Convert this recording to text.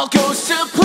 all goes to